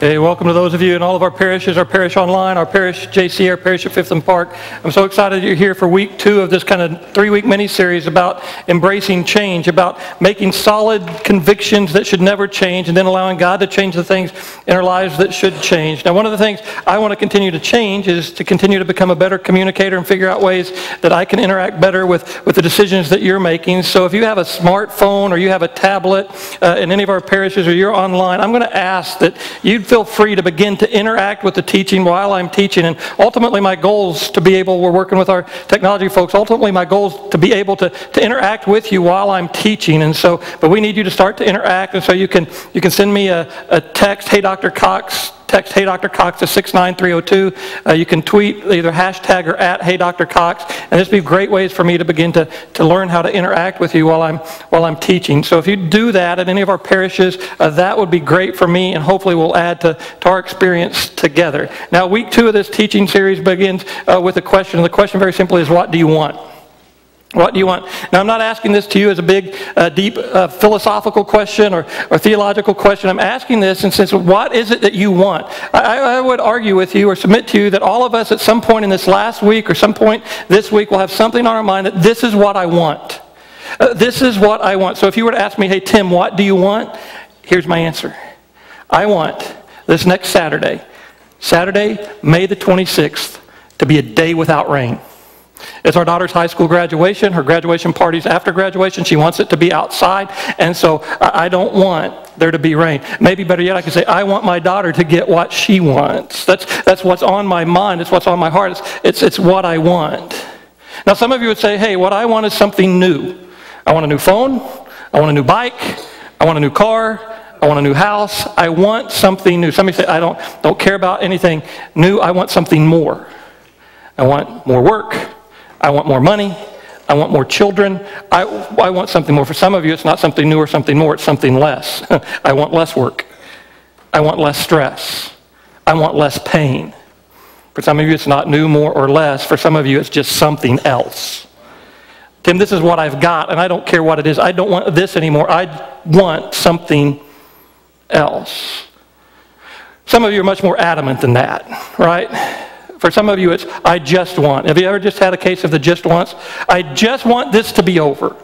Hey, welcome to those of you in all of our parishes, our parish online, our parish JC, our parish at Fifth and Park. I'm so excited you're here for week two of this kind of three-week mini-series about embracing change, about making solid convictions that should never change, and then allowing God to change the things in our lives that should change. Now, one of the things I want to continue to change is to continue to become a better communicator and figure out ways that I can interact better with, with the decisions that you're making. So if you have a smartphone or you have a tablet uh, in any of our parishes or you're online, I'm going to ask that you'd feel free to begin to interact with the teaching while I'm teaching. And ultimately, my goal is to be able, we're working with our technology folks, ultimately, my goal is to be able to, to interact with you while I'm teaching. And so, but we need you to start to interact. And so you can, you can send me a, a text, hey, Dr. Cox, text Hey Dr. Cox to 69302. Uh, you can tweet either hashtag or at Hey Dr. Cox. And this would be great ways for me to begin to, to learn how to interact with you while I'm, while I'm teaching. So if you do that at any of our parishes, uh, that would be great for me and hopefully we'll add to, to our experience together. Now, week two of this teaching series begins uh, with a question. The question very simply is what do you want? What do you want? Now, I'm not asking this to you as a big, uh, deep uh, philosophical question or, or theological question. I'm asking this in sense what is it that you want? I, I, would argue with you or submit to you that all of us at some point in this last week or some point this week will have something on our mind that this is what I want. Uh, this is what I want. So if you were to ask me, hey, Tim, what do you want? Here's my answer. I want this next Saturday, Saturday, May the 26th, to be a day without rain. It's our daughter's high school graduation. Her graduation party's after graduation. She wants it to be outside. And so I don't want there to be rain. Maybe better yet, I could say, I want my daughter to get what she wants. That's, that's what's on my mind. It's what's on my heart. It's, it's, it's what I want. Now, some of you would say, hey, what I want is something new. I want a new phone. I want a new bike. I want a new car. I want a new house. I want something new. Somebody say, I don't, don't care about anything new. I want something more. I want more work. I want more money. I want more children. I, I want something more. For some of you, it's not something new or something more, it's something less. I want less work. I want less stress. I want less pain. For some of you, it's not new, more, or less. For some of you, it's just something else. Tim, this is what I've got, and I don't care what it is. I don't want this anymore. I want something else. Some of you are much more adamant than that, right? For some of you, it's, I just want. Have you ever just had a case of the just wants? I just want this to be over.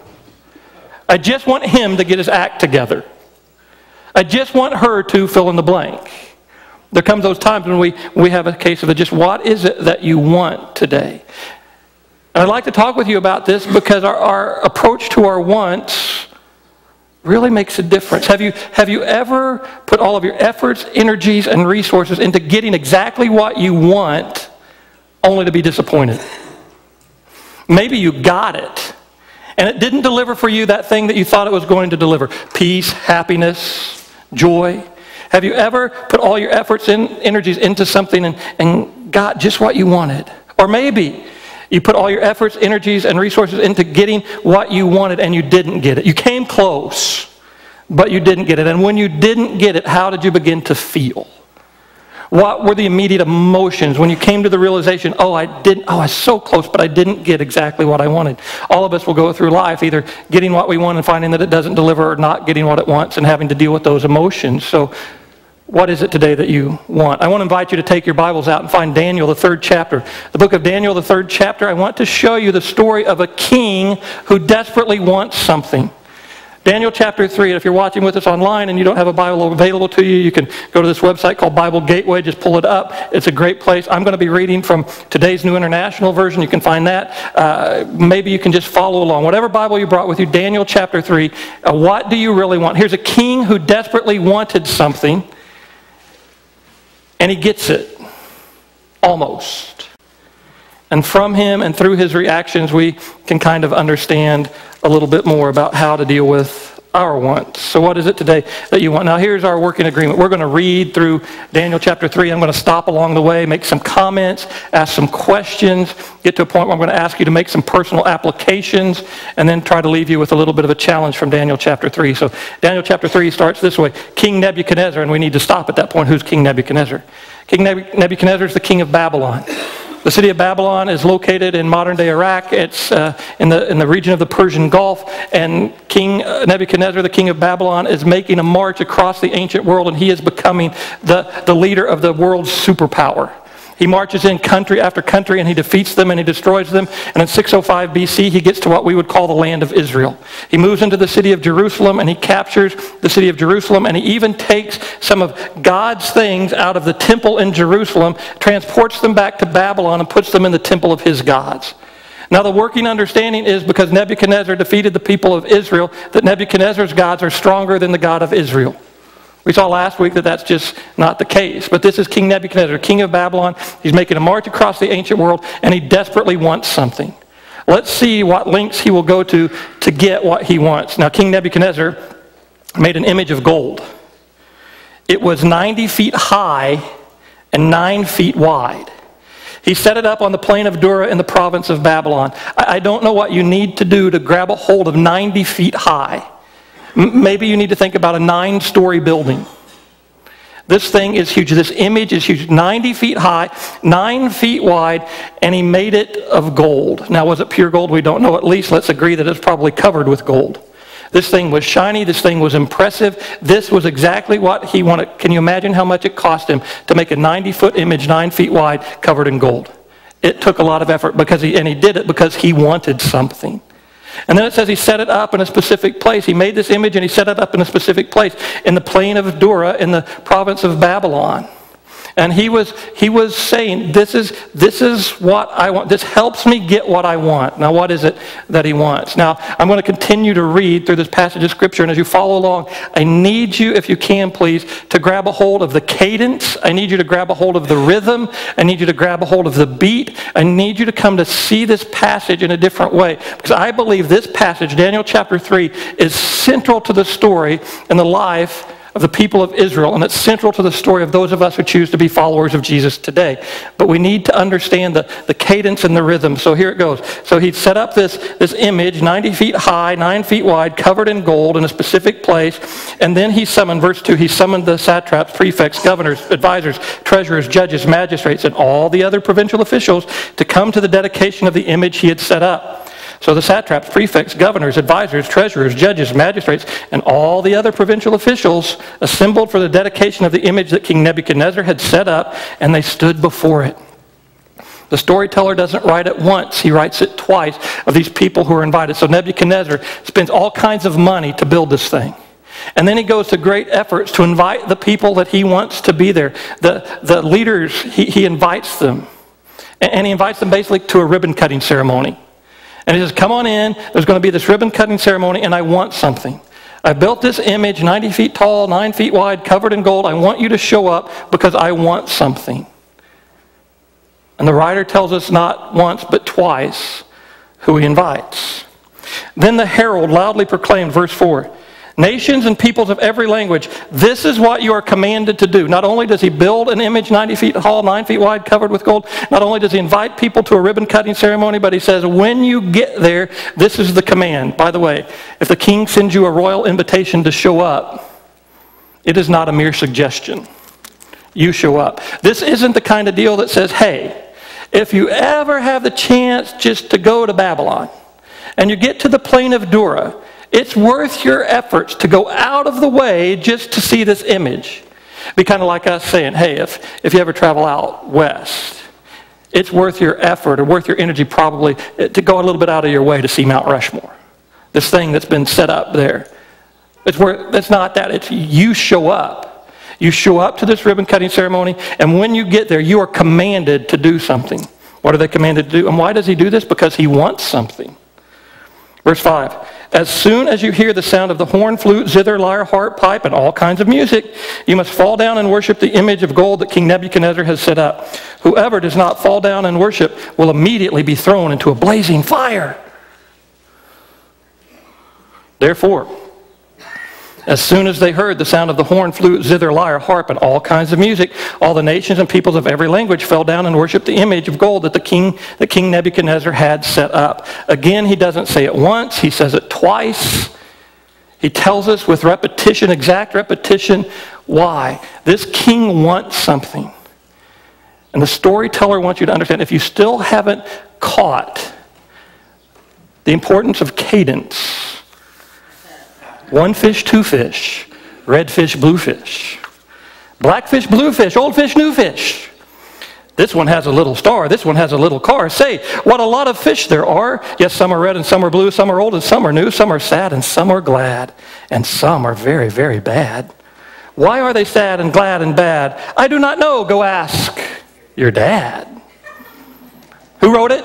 I just want him to get his act together. I just want her to fill in the blank. There comes those times when we, we have a case of the just what is it that you want today? And I'd like to talk with you about this because our, our approach to our wants really makes a difference. Have you, have you ever put all of your efforts, energies, and resources into getting exactly what you want only to be disappointed? Maybe you got it, and it didn't deliver for you that thing that you thought it was going to deliver peace, happiness, joy. Have you ever put all your efforts and energies into something and, and got just what you wanted? Or maybe you put all your efforts, energies, and resources into getting what you wanted and you didn't get it. You came close, but you didn't get it. And when you didn't get it, how did you begin to feel? What were the immediate emotions when you came to the realization, oh, I didn't, oh, I was so close, but I didn't get exactly what I wanted? All of us will go through life either getting what we want and finding that it doesn't deliver or not getting what it wants and having to deal with those emotions. So what is it today that you want? I want to invite you to take your Bibles out and find Daniel, the third chapter. The book of Daniel, the third chapter, I want to show you the story of a king who desperately wants something. Daniel chapter 3, if you're watching with us online and you don't have a Bible available to you, you can go to this website called Bible Gateway, just pull it up. It's a great place. I'm going to be reading from today's New International Version. You can find that. Uh, maybe you can just follow along. Whatever Bible you brought with you, Daniel chapter 3, uh, what do you really want? Here's a king who desperately wanted something and he gets it. Almost. And from him and through his reactions, we can kind of understand a little bit more about how to deal with our wants. So, what is it today that you want? Now, here's our working agreement. We're going to read through Daniel chapter 3. I'm going to stop along the way, make some comments, ask some questions, get to a point where I'm going to ask you to make some personal applications, and then try to leave you with a little bit of a challenge from Daniel chapter 3. So, Daniel chapter 3 starts this way King Nebuchadnezzar, and we need to stop at that point. Who's King Nebuchadnezzar? King Nebuchadnezzar is the king of Babylon. The city of Babylon is located in modern day Iraq. It's uh, in, the, in the region of the Persian Gulf. And King uh, Nebuchadnezzar, the king of Babylon, is making a march across the ancient world, and he is becoming the, the leader of the world's superpower. He marches in country after country and he defeats them and he destroys them. And in 605 BC, he gets to what we would call the land of Israel. He moves into the city of Jerusalem and he captures the city of Jerusalem and he even takes some of God's things out of the temple in Jerusalem, transports them back to Babylon and puts them in the temple of his gods. Now, the working understanding is because Nebuchadnezzar defeated the people of Israel, that Nebuchadnezzar's gods are stronger than the God of Israel. We saw last week that that's just not the case. But this is King Nebuchadnezzar, king of Babylon. He's making a march across the ancient world, and he desperately wants something. Let's see what lengths he will go to to get what he wants. Now, King Nebuchadnezzar made an image of gold. It was 90 feet high and 9 feet wide. He set it up on the plain of Dura in the province of Babylon. I don't know what you need to do to grab a hold of 90 feet high. Maybe you need to think about a nine story building. This thing is huge. This image is huge. 90 feet high, 9 feet wide, and he made it of gold. Now, was it pure gold? We don't know. At least let's agree that it's probably covered with gold. This thing was shiny. This thing was impressive. This was exactly what he wanted. Can you imagine how much it cost him to make a 90 foot image, 9 feet wide, covered in gold? It took a lot of effort because he, and he did it because he wanted something. And then it says he set it up in a specific place. He made this image and he set it up in a specific place in the plain of Dura in the province of Babylon. And he was, he was saying, this is, this is what I want. This helps me get what I want. Now, what is it that he wants? Now, I'm going to continue to read through this passage of Scripture. And as you follow along, I need you, if you can, please, to grab a hold of the cadence. I need you to grab a hold of the rhythm. I need you to grab a hold of the beat. I need you to come to see this passage in a different way. Because I believe this passage, Daniel chapter 3, is central to the story and the life of the people of Israel, and it's central to the story of those of us who choose to be followers of Jesus today. But we need to understand the, the cadence and the rhythm. So here it goes. So he set up this, this image, 90 feet high, 9 feet wide, covered in gold in a specific place. And then he summoned, verse 2, he summoned the satraps, prefects, governors, advisors, treasurers, judges, magistrates, and all the other provincial officials to come to the dedication of the image he had set up. So the satraps, prefects, governors, advisors, treasurers, judges, magistrates, and all the other provincial officials assembled for the dedication of the image that King Nebuchadnezzar had set up, and they stood before it. The storyteller doesn't write it once, he writes it twice of these people who are invited. So Nebuchadnezzar spends all kinds of money to build this thing. And then he goes to great efforts to invite the people that he wants to be there. The, the leaders, he, he invites them. And he invites them basically to a ribbon cutting ceremony. And he says, Come on in. There's going to be this ribbon cutting ceremony, and I want something. I built this image 90 feet tall, 9 feet wide, covered in gold. I want you to show up because I want something. And the writer tells us not once, but twice who he invites. Then the herald loudly proclaimed, verse 4 Nations and peoples of every language, this is what you are commanded to do. Not only does he build an image 90 feet tall, 9 feet wide, covered with gold, not only does he invite people to a ribbon cutting ceremony, but he says, when you get there, this is the command. By the way, if the king sends you a royal invitation to show up, it is not a mere suggestion. You show up. This isn't the kind of deal that says, hey, if you ever have the chance just to go to Babylon and you get to the plain of Dura, it's worth your efforts to go out of the way just to see this image. Be kind of like us saying, hey, if, if you ever travel out west, it's worth your effort or worth your energy probably eh, to go a little bit out of your way to see Mount Rushmore. This thing that's been set up there. It's worth, it's not that. It's you show up. You show up to this ribbon cutting ceremony, and when you get there, you are commanded to do something. What are they commanded to do? And why does he do this? Because he wants something. Verse 5 As soon as you hear the sound of the horn, flute, zither, lyre, harp, pipe, and all kinds of music, you must fall down and worship the image of gold that King Nebuchadnezzar has set up. Whoever does not fall down and worship will immediately be thrown into a blazing fire. Therefore, as soon as they heard the sound of the horn, flute, zither, lyre, harp, and all kinds of music, all the nations and peoples of every language fell down and worshiped the image of gold that the king, that King Nebuchadnezzar had set up. Again, he doesn't say it once, he says it twice. He tells us with repetition, exact repetition, why. This king wants something. And the storyteller wants you to understand if you still haven't caught the importance of cadence, one fish, two fish, red fish, blue fish, black fish, blue fish, old fish, new fish. This one has a little star. This one has a little car. Say, what a lot of fish there are. Yes, some are red and some are blue, some are old and some are new, some are sad and some are glad, and some are very, very bad. Why are they sad and glad and bad? I do not know. Go ask your dad. Who wrote it?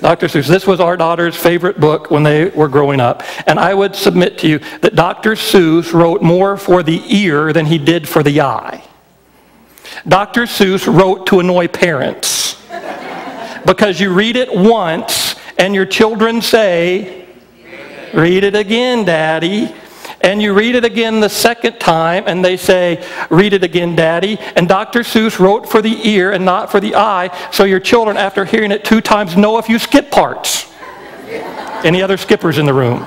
Dr. Seuss. This was our daughter's favorite book when they were growing up. And I would submit to you that Dr. Seuss wrote more for the ear than he did for the eye. Dr. Seuss wrote to annoy parents. because you read it once and your children say, Read it again, Daddy and you read it again the second time, and they say, Read it again, Daddy. And Dr. Seuss wrote for the ear and not for the eye, so your children, after hearing it two times, know if you skip parts. Any other skippers in the room?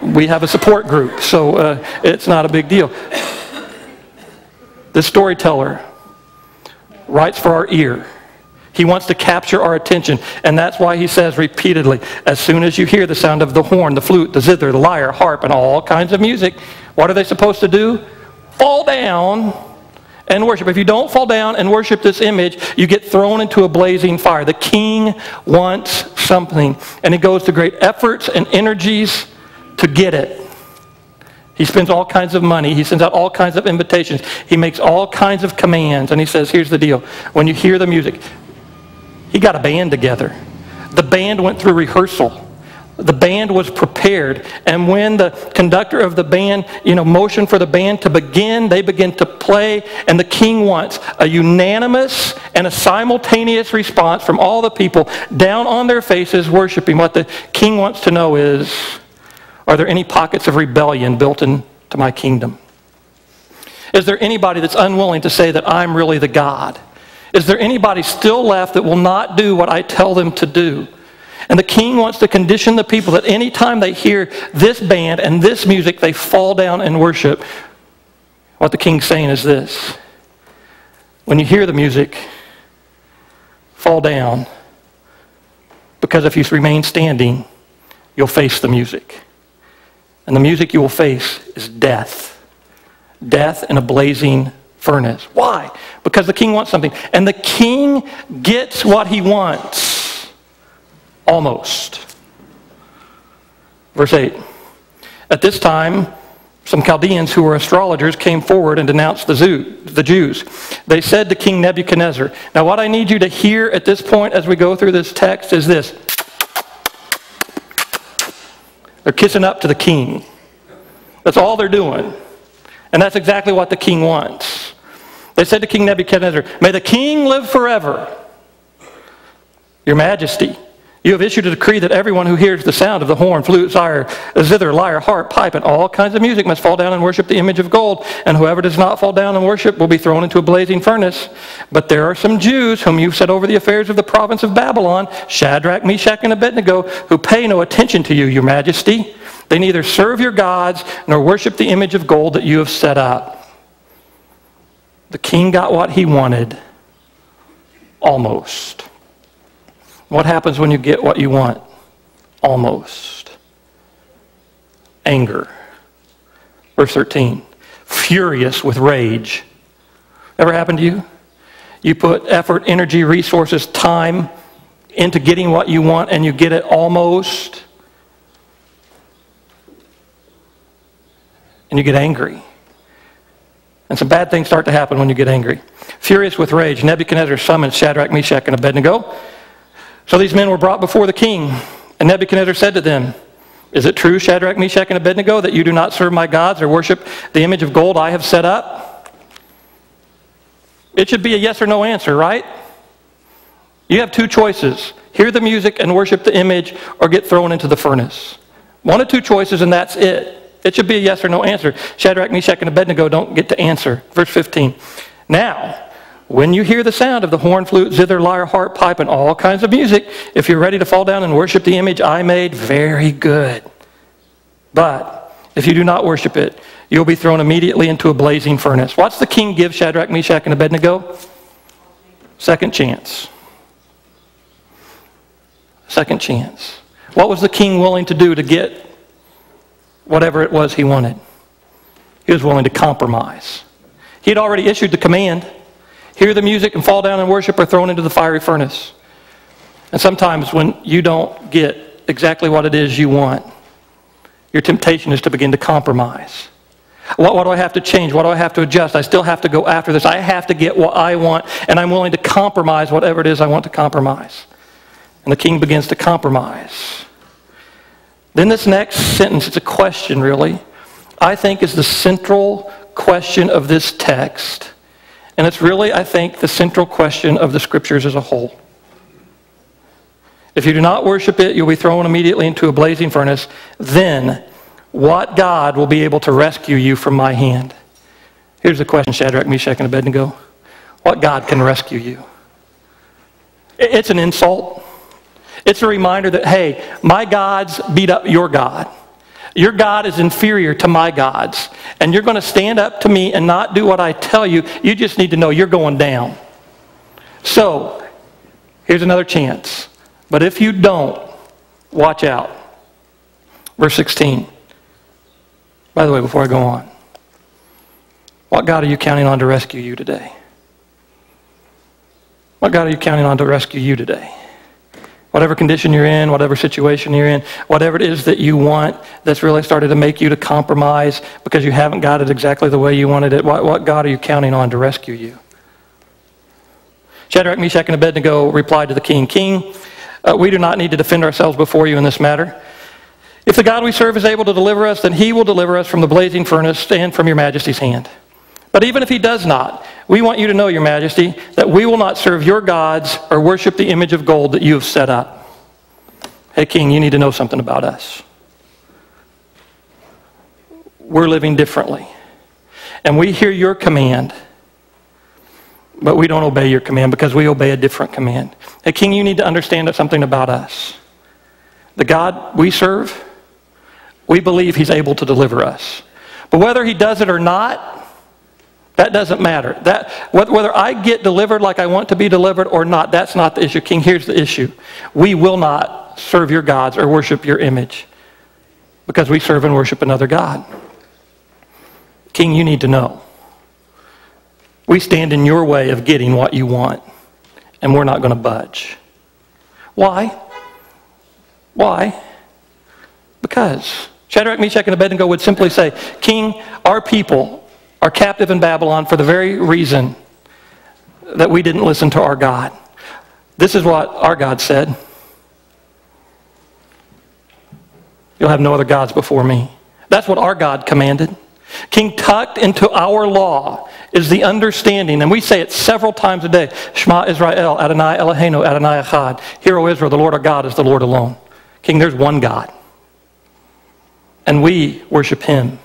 We have a support group, so uh, it's not a big deal. The storyteller writes for our ear. He wants to capture our attention. And that's why he says repeatedly, as soon as you hear the sound of the horn, the flute, the zither, the lyre, harp, and all kinds of music, what are they supposed to do? Fall down and worship. If you don't fall down and worship this image, you get thrown into a blazing fire. The king wants something, and he goes to great efforts and energies to get it. He spends all kinds of money. He sends out all kinds of invitations. He makes all kinds of commands. And he says, here's the deal. When you hear the music, he got a band together. The band went through rehearsal. The band was prepared. And when the conductor of the band, you know, motioned for the band to begin, they begin to play. And the king wants a unanimous and a simultaneous response from all the people down on their faces worshiping. What the king wants to know is, are there any pockets of rebellion built into my kingdom? Is there anybody that's unwilling to say that I'm really the God? Is there anybody still left that will not do what I tell them to do? And the king wants to condition the people that anytime they hear this band and this music, they fall down and worship. What the king's saying is this when you hear the music, fall down. Because if you remain standing, you'll face the music. And the music you will face is death. Death in a blazing furnace. Why? Because the king wants something. And the king gets what he wants. Almost. Verse 8. At this time, some Chaldeans who were astrologers came forward and denounced the, zoo, the Jews. They said to King Nebuchadnezzar, Now, what I need you to hear at this point as we go through this text is this they're kissing up to the king. That's all they're doing. And that's exactly what the king wants. They said to King Nebuchadnezzar, May the king live forever. Your majesty, you have issued a decree that everyone who hears the sound of the horn, flute, zither, lyre, harp, pipe, and all kinds of music must fall down and worship the image of gold. And whoever does not fall down and worship will be thrown into a blazing furnace. But there are some Jews whom you've set over the affairs of the province of Babylon, Shadrach, Meshach, and Abednego, who pay no attention to you, your majesty. They neither serve your gods nor worship the image of gold that you have set up. The king got what he wanted. Almost. What happens when you get what you want? Almost. Anger. Verse 13. Furious with rage. Ever happened to you? You put effort, energy, resources, time into getting what you want and you get it almost. And you get angry. And some bad things start to happen when you get angry. Furious with rage, Nebuchadnezzar summoned Shadrach, Meshach, and Abednego. So these men were brought before the king. And Nebuchadnezzar said to them, Is it true, Shadrach, Meshach, and Abednego, that you do not serve my gods or worship the image of gold I have set up? It should be a yes or no answer, right? You have two choices hear the music and worship the image, or get thrown into the furnace. One of two choices, and that's it. It should be a yes or no answer. Shadrach, Meshach, and Abednego don't get to answer. Verse 15. Now, when you hear the sound of the horn, flute, zither, lyre, harp, pipe, and all kinds of music, if you're ready to fall down and worship the image I made, very good. But if you do not worship it, you'll be thrown immediately into a blazing furnace. What's the king give Shadrach, Meshach, and Abednego? Second chance. Second chance. What was the king willing to do to get whatever it was he wanted? He was willing to compromise. He had already issued the command hear the music and fall down and worship or thrown into the fiery furnace. And sometimes when you don't get exactly what it is you want, your temptation is to begin to compromise. What, what, do I have to change? What do I have to adjust? I still have to go after this. I have to get what I want, and I'm willing to compromise whatever it is I want to compromise. And the king begins to compromise. Then this next sentence, it's a question really, I think is the central question of this text. And it's really, I think, the central question of the scriptures as a whole. If you do not worship it, you'll be thrown immediately into a blazing furnace. Then, what God will be able to rescue you from my hand? Here's the question, Shadrach, Meshach, and Abednego. What God can rescue you? It's an insult. It's a reminder that, hey, my gods beat up your God. Your God is inferior to my gods. And you're going to stand up to me and not do what I tell you. You just need to know you're going down. So, here's another chance. But if you don't, watch out. Verse 16. By the way, before I go on, what God are you counting on to rescue you today? What God are you counting on to rescue you today? Whatever condition you're in, whatever situation you're in, whatever it is that you want that's really started to make you to compromise because you haven't got it exactly the way you wanted it, what, what God are you counting on to rescue you? Shadrach, Meshach, and Abednego replied to the king, King, uh, we do not need to defend ourselves before you in this matter. If the God we serve is able to deliver us, then he will deliver us from the blazing furnace and from your majesty's hand. But even if he does not, we want you to know, Your Majesty, that we will not serve your gods or worship the image of gold that you have set up. Hey, King, you need to know something about us. We're living differently. And we hear your command, but we don't obey your command because we obey a different command. Hey, King, you need to understand something about us. The God we serve, we believe he's able to deliver us. But whether he does it or not, that doesn't matter. That, whether I get delivered like I want to be delivered or not, that's not the issue. King, here's the issue. We will not serve your gods or worship your image because we serve and worship another God. King, you need to know. We stand in your way of getting what you want, and we're not going to budge. Why? Why? Because Shadrach, Meshach, and Abednego would simply say, King, our people are captive in Babylon for the very reason that we didn't listen to our God. This is what our God said You'll have no other gods before me. That's what our God commanded. King, tucked into our law is the understanding, and we say it several times a day Shema Israel, Adonai Eloheinu, Adonai Echad. Hear, O Israel, the Lord our God is the Lord alone. King, there's one God. And we worship him.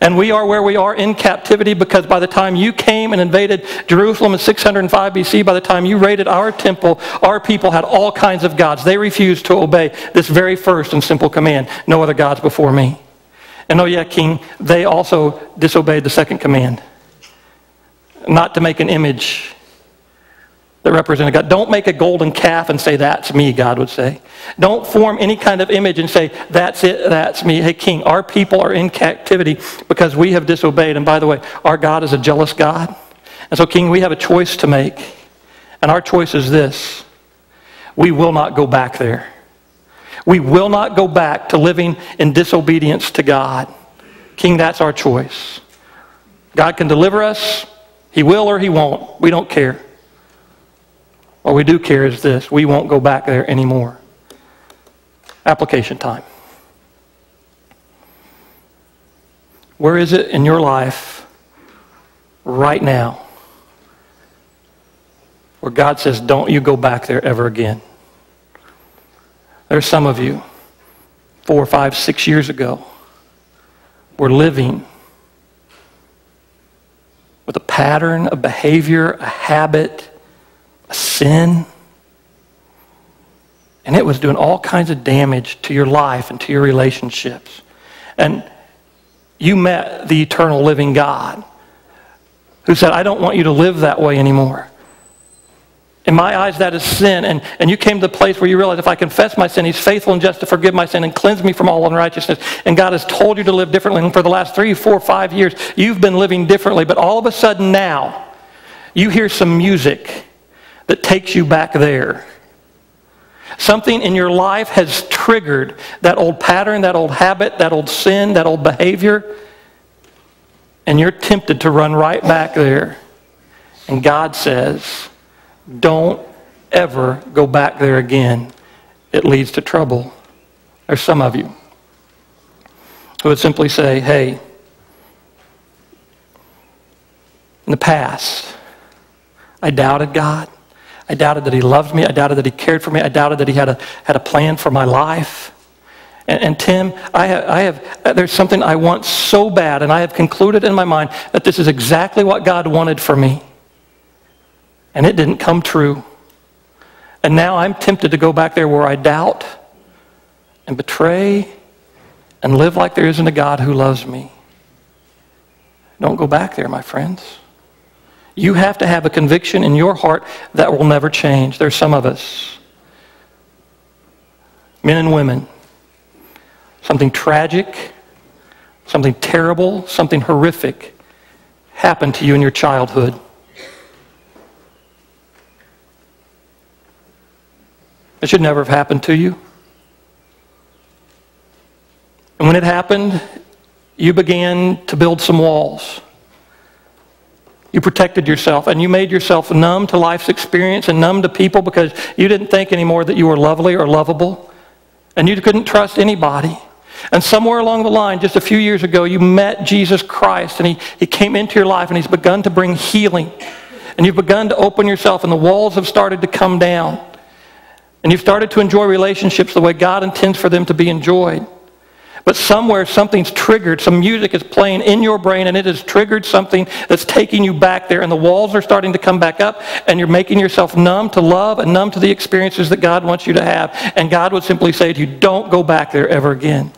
And we are where we are in captivity because by the time you came and invaded Jerusalem in 605 BC, by the time you raided our temple, our people had all kinds of gods. They refused to obey this very first and simple command no other gods before me. And oh, yeah, King, they also disobeyed the second command not to make an image that represented God. Don't make a golden calf and say, That's me, God would say. Don't form any kind of image and say, That's it, that's me. Hey, King, our people are in captivity because we have disobeyed. And by the way, our God is a jealous God. And so, King, we have a choice to make. And our choice is this we will not go back there. We will not go back to living in disobedience to God. King, that's our choice. God can deliver us. He will or he won't. We don't care. What we do care is this we won't go back there anymore. Application time. Where is it in your life right now where God says, don't you go back there ever again? There's some of you, four, five, six years ago, were living with a pattern, a behavior, a habit a sin. And it was doing all kinds of damage to your life and to your relationships. And you met the eternal living God who said, I don't want you to live that way anymore. In my eyes, that is sin. And, and you came to the place where you realize if I confess my sin, He's faithful and just to forgive my sin and cleanse me from all unrighteousness. And God has told you to live differently. And for the last three, four, five years, you've been living differently. But all of a sudden now, you hear some music that takes you back there. Something in your life has triggered that old pattern, that old habit, that old sin, that old behavior. And you're tempted to run right back there. And God says, don't ever go back there again. It leads to trouble. There's some of you who would simply say, hey, in the past, I doubted God. I doubted that He loved me. I doubted that He cared for me. I doubted that He had a, had a plan for my life. And, and Tim, I have, I have, uh, there's something I want so bad, and I have concluded in my mind that this is exactly what God wanted for me and it didn't come true. And now I'm tempted to go back there where I doubt and betray and live like there isn't a God who loves me. Don't go back there, my friends. You have to have a conviction in your heart that will never change. There's some of us, men and women, something tragic, something terrible, something horrific happened to you in your childhood. It should never have happened to you. And when it happened, you began to build some walls. You protected yourself and you made yourself numb to life's experience and numb to people because you didn't think anymore that you were lovely or lovable. And you couldn't trust anybody. And somewhere along the line, just a few years ago, you met Jesus Christ and he, he came into your life and he's begun to bring healing. And you've begun to open yourself and the walls have started to come down. And you've started to enjoy relationships the way God intends for them to be enjoyed. But somewhere something's triggered, some music is playing in your brain, and it has triggered something that's taking you back there, and the walls are starting to come back up, and you're making yourself numb to love and numb to the experiences that God wants you to have. And God would simply say to you, Don't go back there ever again.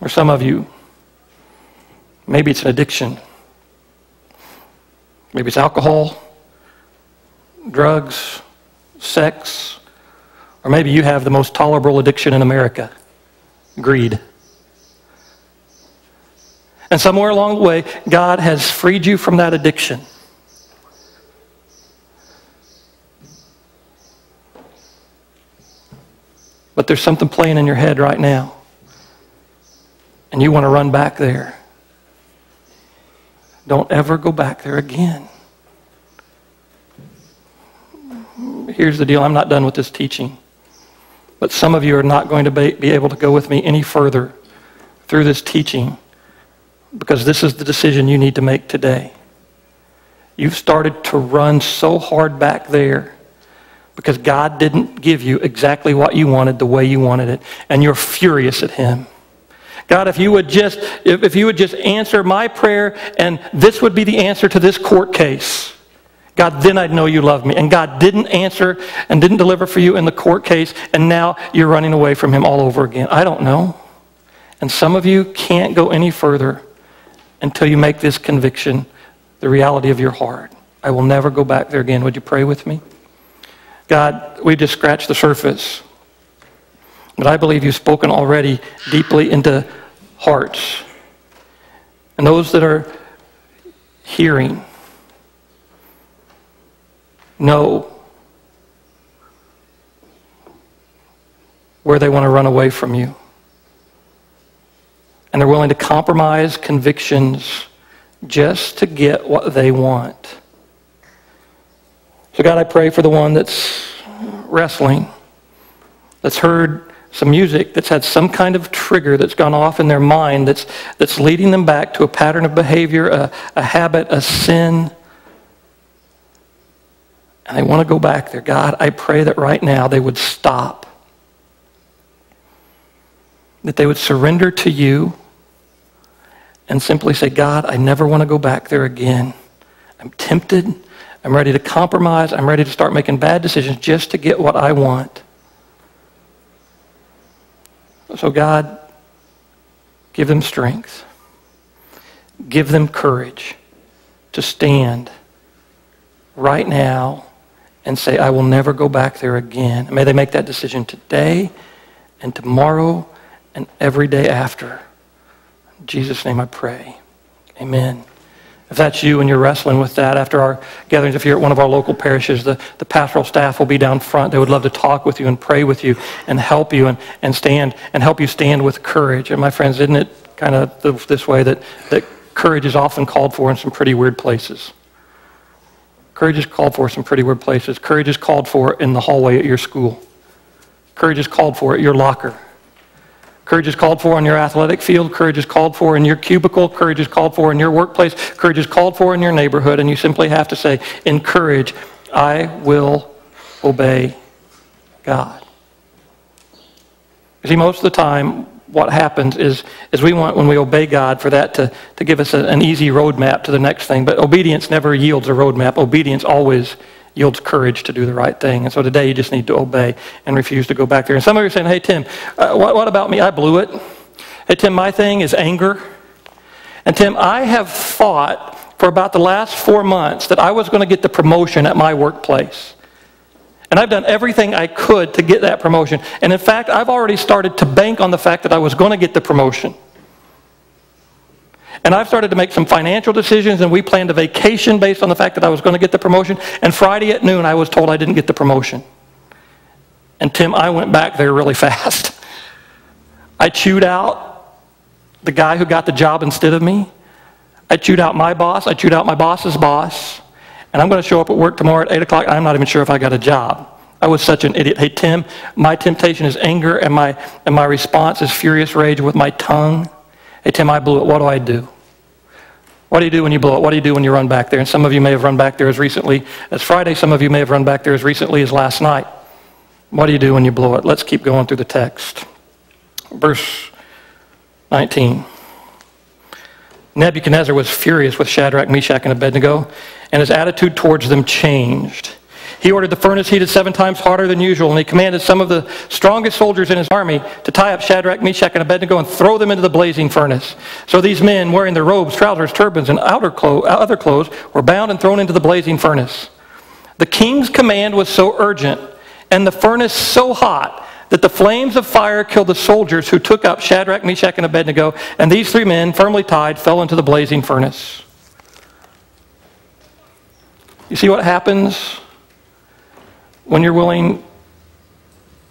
Or some of you, maybe it's an addiction. Maybe it's alcohol, drugs, sex, or maybe you have the most tolerable addiction in America greed. And somewhere along the way, God has freed you from that addiction. But there's something playing in your head right now. And you want to run back there. Don't ever go back there again. Here's the deal I'm not done with this teaching. But some of you are not going to be able to go with me any further through this teaching because this is the decision you need to make today. You've started to run so hard back there because God didn't give you exactly what you wanted the way you wanted it, and you're furious at Him. God, if you would just, if, if you would just answer my prayer and this would be the answer to this court case. God, then I'd know you love me. And God didn't answer and didn't deliver for you in the court case, and now you're running away from him all over again. I don't know. And some of you can't go any further until you make this conviction the reality of your heart. I will never go back there again. Would you pray with me? God, we just scratched the surface. But I believe you've spoken already deeply into hearts. And those that are hearing know where they want to run away from you. And they're willing to compromise convictions just to get what they want. So, God, I pray for the one that's wrestling, that's heard some music that's had some kind of trigger that's gone off in their mind that's, that's leading them back to a pattern of behavior, a, a habit, a sin. And they want to go back there. God, I pray that right now they would stop. That they would surrender to you and simply say, God, I never want to go back there again. I'm tempted. I'm ready to compromise. I'm ready to start making bad decisions just to get what I want. So, God, give them strength. give them courage to stand right now and say, I will never go back there again. May they make that decision today and tomorrow and every day after. In Jesus' name I pray. Amen. If that's you and you're wrestling with that after our gatherings, if you're at one of our local parishes, the, the pastoral staff will be down front. They would love to talk with you and pray with you and help you and, and stand and help you stand with courage. And my friends, isn't it kind of this way that, that courage is often called for in some pretty weird places? Courage is called for in some pretty weird places. Courage is called for in the hallway at your school. Courage is called for at your locker. Courage is called for on your athletic field. Courage is called for in your cubicle. Courage is called for in your workplace. Courage is called for in your neighborhood. And you simply have to say, in courage, I will obey God. You see, most of the time, what happens is, is we want, when we obey God, for that to, to give us a, an easy roadmap to the next thing. But obedience never yields a roadmap. Obedience always yields courage to do the right thing. And so today you just need to obey and refuse to go back there. And some of you are saying, hey, Tim, uh, what, what about me? I blew it. Hey, Tim, my thing is anger. And Tim, I have fought for about the last four months that I was going to get the promotion at my workplace. And I've done everything I could to get that promotion. And in fact, I've already started to bank on the fact that I was going to get the promotion. And I've started to make some financial decisions, and we planned a vacation based on the fact that I was going to get the promotion. And Friday at noon, I was told I didn't get the promotion. And Tim, I went back there really fast. I chewed out the guy who got the job instead of me. I chewed out my boss. I chewed out my boss's boss. And I'm going to show up at work tomorrow at 8 o'clock. I'm not even sure if I got a job. I was such an idiot. Hey, Tim, my temptation is anger, and my, and my response is furious rage with my tongue. Hey, Tim, I blew it. What do I do? What do you do when you blow it? What do you do when you run back there? And some of you may have run back there as recently as Friday. Some of you may have run back there as recently as last night. What do you do when you blow it? Let's keep going through the text. Verse 19. Nebuchadnezzar was furious with Shadrach, Meshach, and Abednego, and his attitude towards them changed. He ordered the furnace heated seven times hotter than usual, and he commanded some of the strongest soldiers in his army to tie up Shadrach, Meshach, and Abednego and throw them into the blazing furnace. So these men, wearing their robes, trousers, turbans, and outer clo- uh, other clothes, were bound and thrown into the blazing furnace. The king's command was so urgent, and the furnace so hot, that the flames of fire killed the soldiers who took up Shadrach, Meshach, and Abednego, and these three men, firmly tied, fell into the blazing furnace. You see what happens when you're willing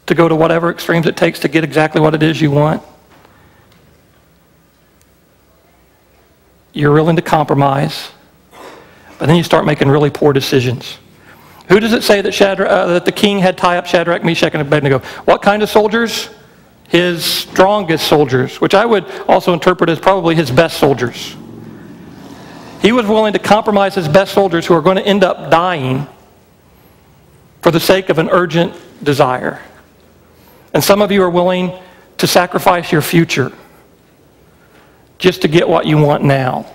to go to whatever extremes it takes to get exactly what it is you want, you're willing to compromise, but then you start making really poor decisions. Who does it say that, Shadrach, uh, that the king had tie up Shadrach, Meshach, and Abednego? What kind of soldiers? His strongest soldiers, which I would also interpret as probably his best soldiers. He was willing to compromise his best soldiers who are going to end up dying for the sake of an urgent desire. And some of you are willing to sacrifice your future just to get what you want now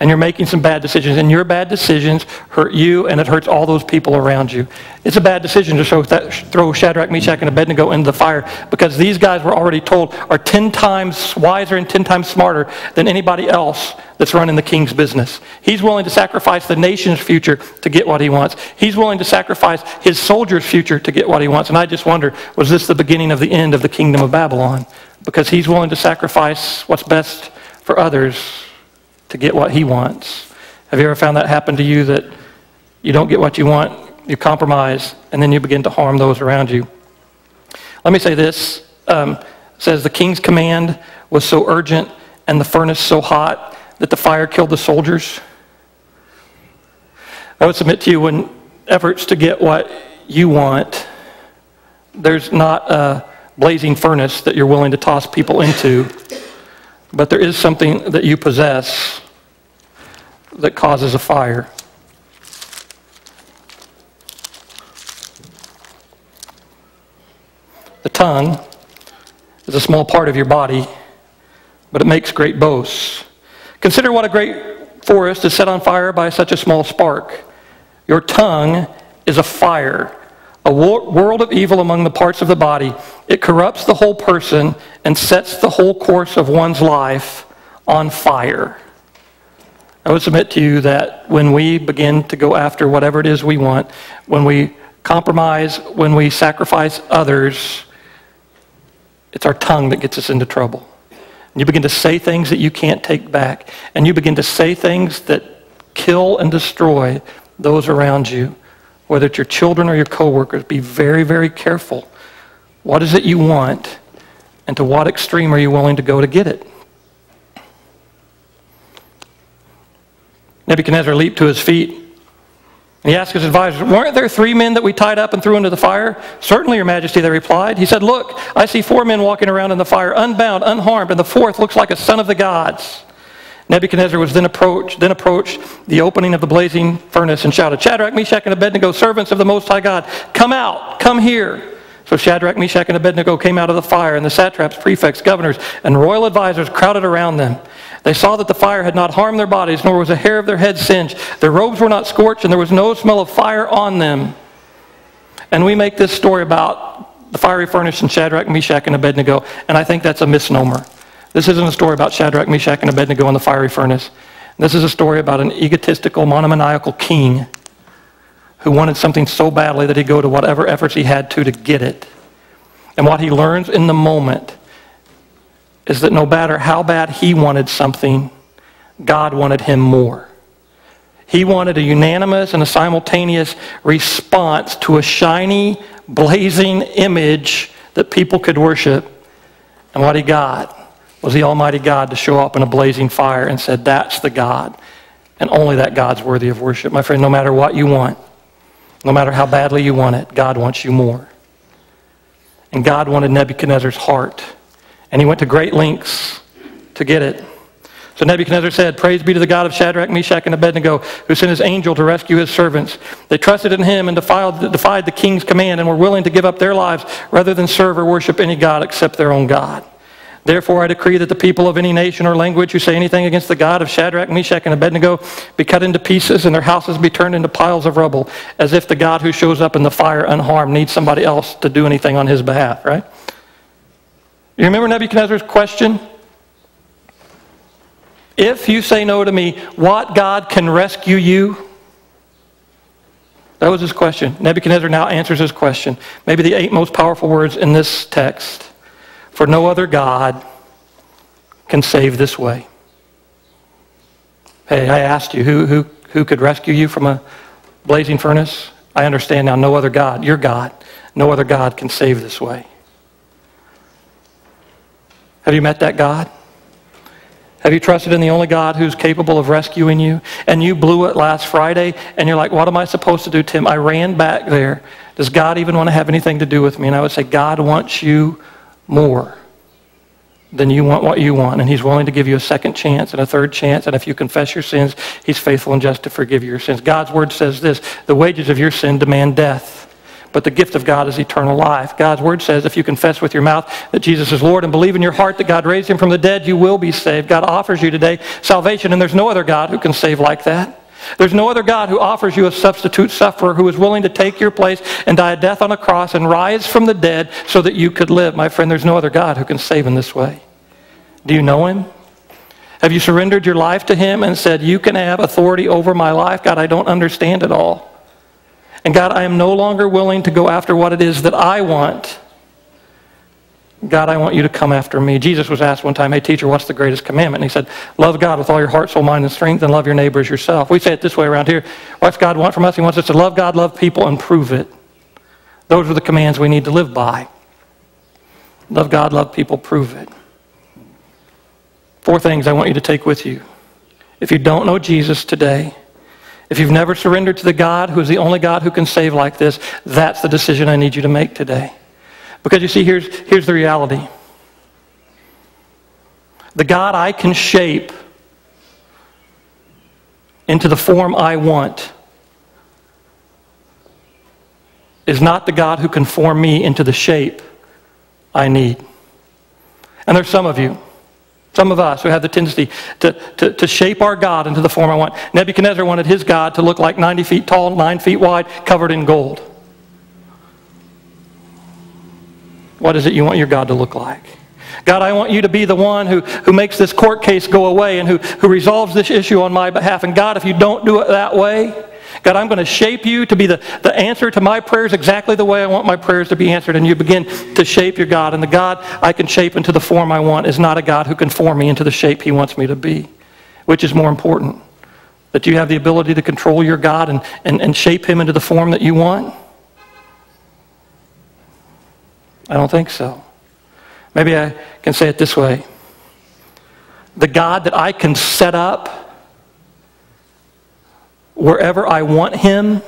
and you're making some bad decisions, and your bad decisions hurt you, and it hurts all those people around you. It's a bad decision to throw Shadrach, Meshach, and Abednego into the fire because these guys were already told are 10 times wiser and 10 times smarter than anybody else that's running the king's business. He's willing to sacrifice the nation's future to get what he wants. He's willing to sacrifice his soldiers' future to get what he wants. And I just wonder, was this the beginning of the end of the kingdom of Babylon? Because he's willing to sacrifice what's best for others to get what he wants. Have you ever found that happen to you that you don't get what you want, you compromise, and then you begin to harm those around you? Let me say this. Um, says the king's command was so urgent and the furnace so hot that the fire killed the soldiers. I would submit to you when efforts to get what you want, there's not a blazing furnace that you're willing to toss people into. But there is something that you possess that causes a fire. The tongue is a small part of your body, but it makes great boasts. Consider what a great forest is set on fire by such a small spark. Your tongue is a fire a world of evil among the parts of the body. It corrupts the whole person and sets the whole course of one's life on fire. I would submit to you that when we begin to go after whatever it is we want, when we compromise, when we sacrifice others, it's our tongue that gets us into trouble. And you begin to say things that you can't take back. And you begin to say things that kill and destroy those around you, whether it's your children or your coworkers. Be very, very careful. What is it you want? And to what extreme are you willing to go to get it? Nebuchadnezzar leaped to his feet. And he asked his advisors, Weren't there three men that we tied up and threw into the fire? Certainly, Your Majesty, they replied. He said, Look, I see four men walking around in the fire, unbound, unharmed, and the fourth looks like a son of the gods. Nebuchadnezzar was then approached, then approached the opening of the blazing furnace and shouted, Shadrach, Meshach, and Abednego, servants of the Most High God, come out, come here. So Shadrach, Meshach, and Abednego came out of the fire, and the satraps, prefects, governors, and royal advisors crowded around them. They saw that the fire had not harmed their bodies, nor was a hair of their head singed. Their robes were not scorched, and there was no smell of fire on them. And we make this story about the fiery furnace and Shadrach, Meshach, and Abednego, and I think that's a misnomer. This isn't a story about Shadrach, Meshach, and Abednego in the fiery furnace. This is a story about an egotistical, monomaniacal king who wanted something so badly that he'd go to whatever efforts he had to to get it. And what he learns in the moment is that no matter how bad he wanted something, God wanted him more. He wanted a unanimous and a simultaneous response to a shiny, blazing image that people could worship. And what he got was the Almighty God to show up in a blazing fire and said, That's the God. And only that God's worthy of worship. My friend, no matter what you want, no matter how badly you want it, God wants you more. And God wanted Nebuchadnezzar's heart. And he went to great lengths to get it. So Nebuchadnezzar said, Praise be to the God of Shadrach, Meshach, and Abednego, who sent his angel to rescue his servants. They trusted in him and defied, defied the king's command and were willing to give up their lives rather than serve or worship any God except their own God. Therefore, I decree that the people of any nation or language who say anything against the God of Shadrach, Meshach, and Abednego be cut into pieces and their houses be turned into piles of rubble, as if the God who shows up in the fire unharmed needs somebody else to do anything on his behalf, right? You remember Nebuchadnezzar's question? If you say no to me, what God can rescue you? That was his question. Nebuchadnezzar now answers his question. Maybe the eight most powerful words in this text. For no other God can save this way. Hey, I asked you, who, who, who could rescue you from a blazing furnace? I understand now, no other God. Your God. No other God can save this way. Have you met that God? Have you trusted in the only God who's capable of rescuing you? And you blew it last Friday, and you're like, what am I supposed to do, Tim? I ran back there. Does God even want to have anything to do with me? And I would say, God wants you more than you want what you want. And He's willing to give you a second chance and a third chance. And if you confess your sins, He's faithful and just to forgive your sins. God's word says this the wages of your sin demand death but the gift of God is eternal life. God's word says if you confess with your mouth that Jesus is Lord and believe in your heart that God raised him from the dead, you will be saved. God offers you today salvation, and there's no other God who can save like that. There's no other God who offers you a substitute sufferer who is willing to take your place and die a death on a cross and rise from the dead so that you could live. My friend, there's no other God who can save in this way. Do you know him? Have you surrendered your life to him and said, You can have authority over my life? God, I don't understand it all. And God, I am no longer willing to go after what it is that I want. God, I want you to come after me. Jesus was asked one time, Hey, teacher, what's the greatest commandment? And he said, Love God with all your heart, soul, mind, and strength, and love your neighbor as yourself. We say it this way around here. What's God want from us? He wants us to love God, love people, and prove it. Those are the commands we need to live by. Love God, love people, prove it. Four things I want you to take with you. If you don't know Jesus today, if you've never surrendered to the God who is the only God who can save like this, that's the decision I need you to make today. Because you see, here's, here's the reality the God I can shape into the form I want is not the God who can form me into the shape I need. And there's some of you. Some of us who have the tendency to, to, to, shape our God into the form I want. Nebuchadnezzar wanted his God to look like 90 feet tall, 9 feet wide, covered in gold. What is it you want your God to look like? God, I want you to be the one who, who makes this court case go away and who, who resolves this issue on my behalf. And God, if you don't do it that way, God, I'm going to shape you to be the, the answer to my prayers exactly the way I want my prayers to be answered. And you begin to shape your God. And the God I can shape into the form I want is not a God who can form me into the shape he wants me to be. Which is more important? That you have the ability to control your God and, and, and shape him into the form that you want? I don't think so. Maybe I can say it this way The God that I can set up wherever I want him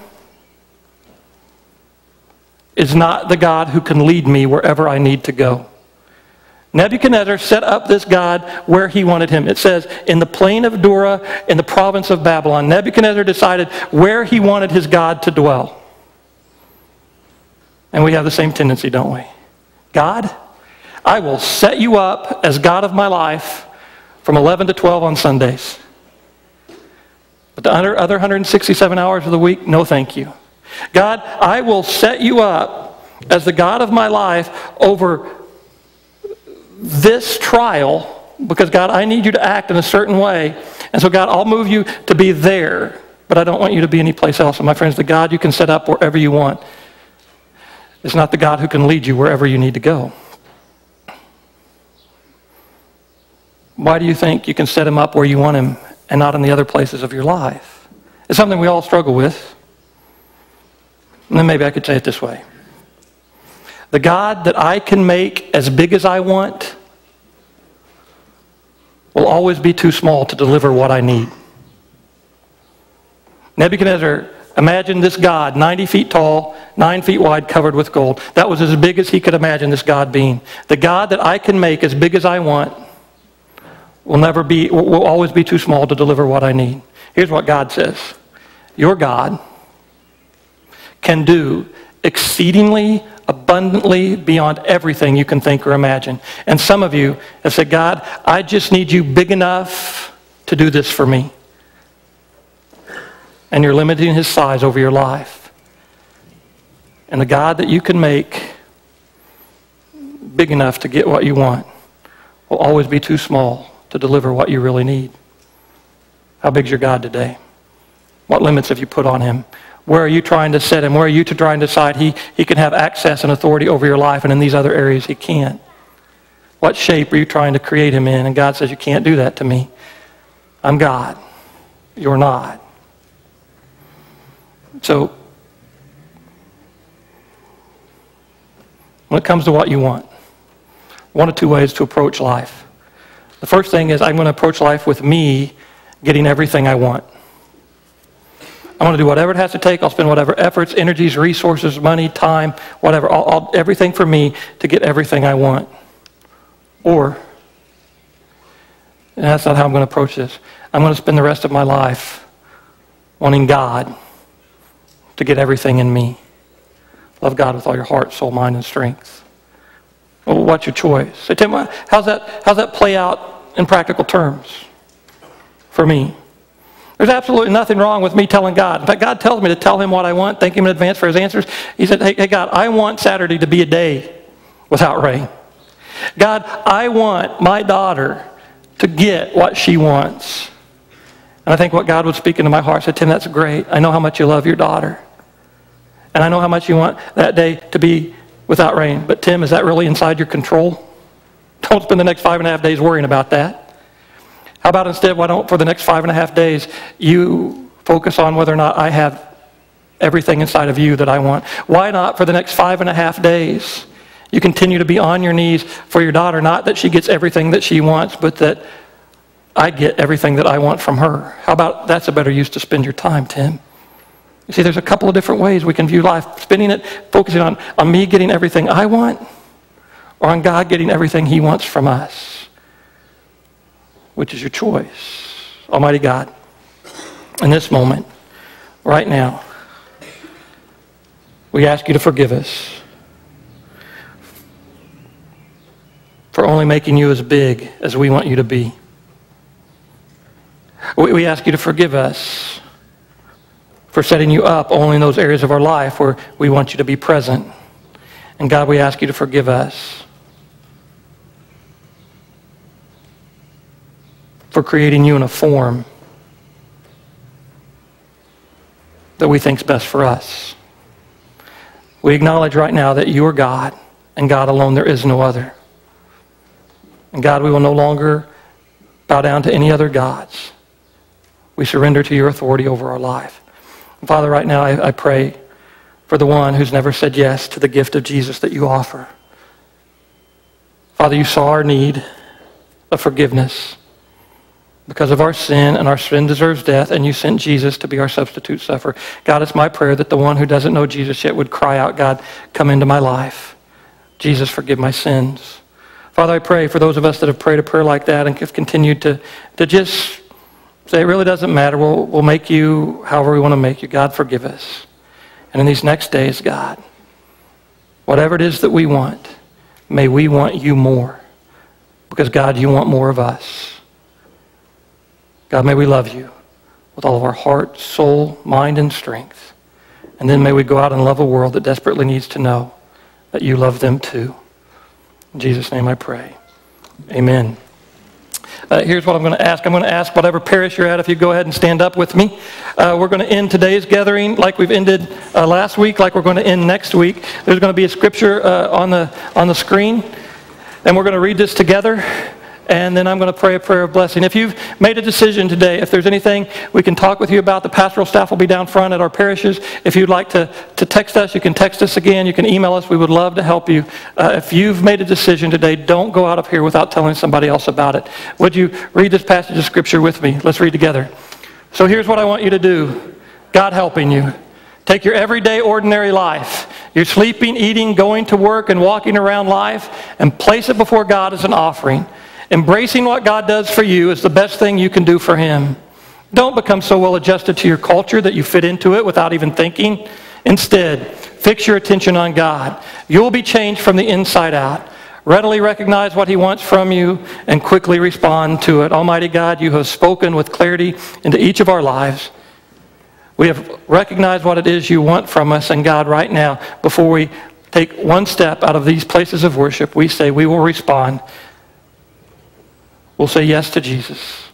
is not the God who can lead me wherever I need to go. Nebuchadnezzar set up this God where he wanted him. It says, in the plain of Dura, in the province of Babylon, Nebuchadnezzar decided where he wanted his God to dwell. And we have the same tendency, don't we? God, I will set you up as God of my life from 11 to 12 on Sundays. But the other 167 hours of the week, no thank you. God, I will set you up as the God of my life over this trial because, God, I need you to act in a certain way. And so, God, I'll move you to be there, but I don't want you to be anyplace else. And my friends, the God you can set up wherever you want is not the God who can lead you wherever you need to go. Why do you think you can set him up where you want him and not in the other places of your life. It's something we all struggle with. And then maybe I could say it this way The God that I can make as big as I want will always be too small to deliver what I need. Nebuchadnezzar Imagine this God, 90 feet tall, 9 feet wide, covered with gold. That was as big as he could imagine this God being. The God that I can make as big as I want will never be, will always be too small to deliver what I need. Here's what God says. Your God can do exceedingly abundantly beyond everything you can think or imagine. And some of you have said, God, I just need you big enough to do this for me. And you're limiting his size over your life. And the God that you can make big enough to get what you want will always be too small to deliver what you really need. How big's your God today? What limits have you put on him? Where are you trying to set him? Where are you trying to try and decide he, he can have access and authority over your life and in these other areas he can't? What shape are you trying to create him in? And God says, You can't do that to me. I'm God. You're not. So, when it comes to what you want, one of two ways to approach life. The first thing is I'm going to approach life with me getting everything I want. I'm going to do whatever it has to take. I'll spend whatever efforts, energies, resources, money, time, whatever, everything for me to get everything I want. Or, and that's not how I'm going to approach this, I'm going to spend the rest of my life wanting God to get everything in me. Love God with all your heart, soul, mind, and strength. Well, what's your choice? Say, Tim, how's that, how's that play out in practical terms for me. There's absolutely nothing wrong with me telling God. In fact, God tells me to tell him what I want, thank him in advance for his answers. He said, hey, hey God, I want Saturday to be a day without rain. God, I want my daughter to get what she wants. And I think what God would speak into my heart said, Tim, that's great. I know how much you love your daughter. And I know how much you want that day to be without rain. But Tim, is that really inside your control? Don't spend the next five and a half days worrying about that. How about instead, why don't, for the next five and a half days, you focus on whether or not I have everything inside of you that I want? Why not, for the next five and a half days, you continue to be on your knees for your daughter, not that she gets everything that she wants, but that I get everything that I want from her? How about that's a better use to spend your time, Tim? You see, there's a couple of different ways we can view life. Spending it, focusing on, on me getting everything I want or on God getting everything He wants from us? Which is your choice? Almighty God, in this moment, right now, we ask you to forgive us for only making you as big as we want you to be. We ask you to forgive us for setting you up only in those areas of our life where we want you to be present. And God, we ask you to forgive us for creating you in a form that we think is best for us. We acknowledge right now that you are God, and God alone, there is no other. And God, we will no longer bow down to any other gods. We surrender to your authority over our life. Father, right now I, I pray for the one who's never said yes to the gift of Jesus that you offer. Father, you saw our need of forgiveness because of our sin, and our sin deserves death, and you sent Jesus to be our substitute sufferer. God, it's my prayer that the one who doesn't know Jesus yet would cry out, God, come into my life. Jesus, forgive my sins. Father, I pray for those of us that have prayed a prayer like that and have continued to, to just say, it really doesn't matter. We'll, we'll make you however we want to make you. God, forgive us. And in these next days, God, whatever it is that we want, may we want you more. Because, God, you want more of us. God, may we love you with all of our heart, soul, mind, and strength. And then may we go out and love a world that desperately needs to know that you love them too. In Jesus' name I pray. Amen. Uh, here's what I'm going to ask. I'm going to ask whatever parish you're at if you go ahead and stand up with me. Uh, we're going to end today's gathering like we've ended uh, last week, like we're going to end next week. There's going to be a scripture uh, on, the, on the screen, and we're going to read this together and then I'm going to pray a prayer of blessing. If you've made a decision today, if there's anything we can talk with you about, the pastoral staff will be down front at our parishes. If you'd like to, to text us, you can text us again. You can email us. We would love to help you. Uh, if you've made a decision today, don't go out of here without telling somebody else about it. Would you read this passage of Scripture with me? Let's read together. So here's what I want you to do God helping you. Take your everyday, ordinary life, your sleeping, eating, going to work, and walking around life, and place it before God as an offering. Embracing what God does for you is the best thing you can do for Him. Don't become so well adjusted to your culture that you fit into it without even thinking. Instead, fix your attention on God. You will be changed from the inside out. Readily recognize what He wants from you and quickly respond to it. Almighty God, you have spoken with clarity into each of our lives. We have recognized what it is you want from us, and God, right now, before we take one step out of these places of worship, we say we will respond We'll say yes to Jesus.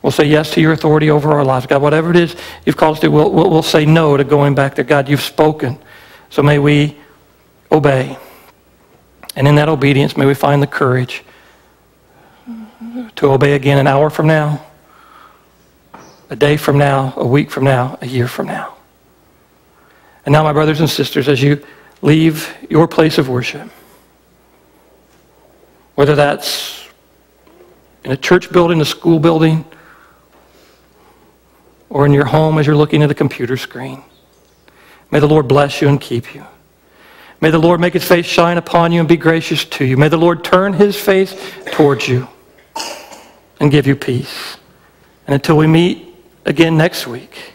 We'll say yes to your authority over our lives. God, whatever it is you've called us to, we'll, we'll, say no to going back there. God, you've spoken. So may we obey. And in that obedience, may we find the courage to obey again an hour from now, a day from now, a week from now, a year from now. And now, my brothers and sisters, as you leave your place of worship, whether that's in a church building, a school building, or in your home as you're looking at a computer screen. May the Lord bless you and keep you. May the Lord make his face shine upon you and be gracious to you. May the Lord turn his face towards you and give you peace. And until we meet again next week,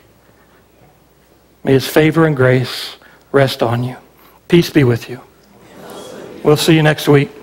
may his favor and grace rest on you. Peace be with you. We'll see you next week.